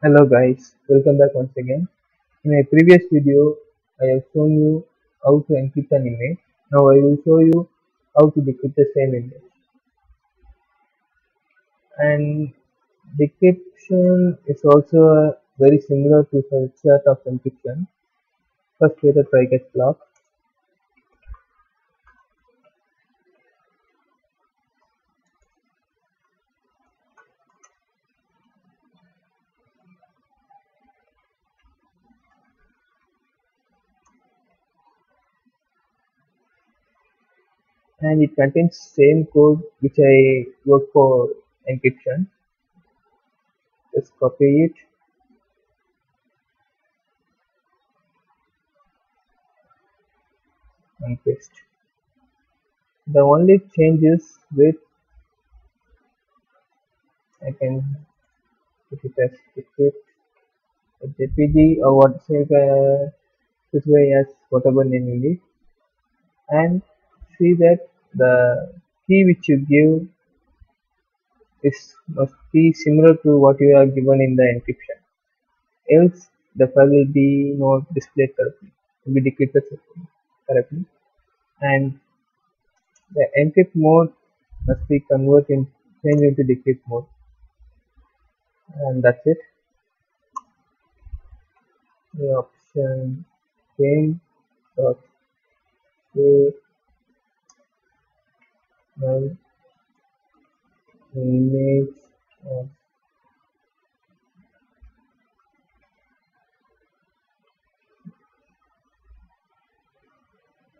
Hello guys, welcome back once again. In my previous video, I have shown you how to encrypt an image. Now I will show you how to decrypt the same image. And decryption is also very similar to the chart of encryption. First, create a try catch block. And it contains same code which I work for encryption. Just copy it and paste. The only changes with I can put it as decrypt JPG or what say uh, this way as whatever name you need and see that the key which you give is must be similar to what you are given in the encryption. Else the file will be not displayed correctly. Will be decrypted correctly. And the encrypt mode must be converted in change into decrypt mode. And that's it. The option change dot my image of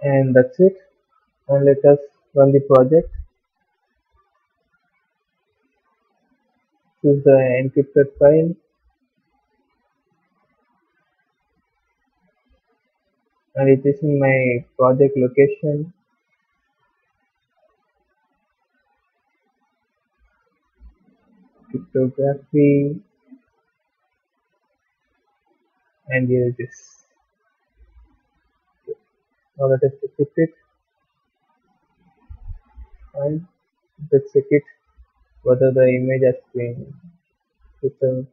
and that's it. And let us run the project. Choose the encrypted file. And it is in my project location cryptography and here it is. Now let us decrypt it. And let's check it. Whether the image has been returned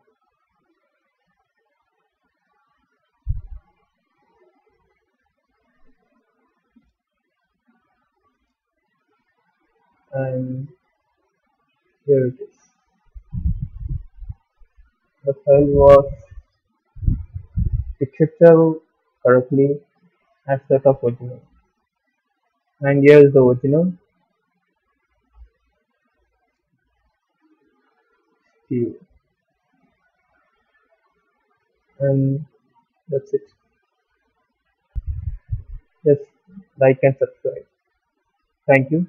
and here it is the file was decrypted correctly as that of original. And here is the original. Steve and that's it. Just like and subscribe. Thank you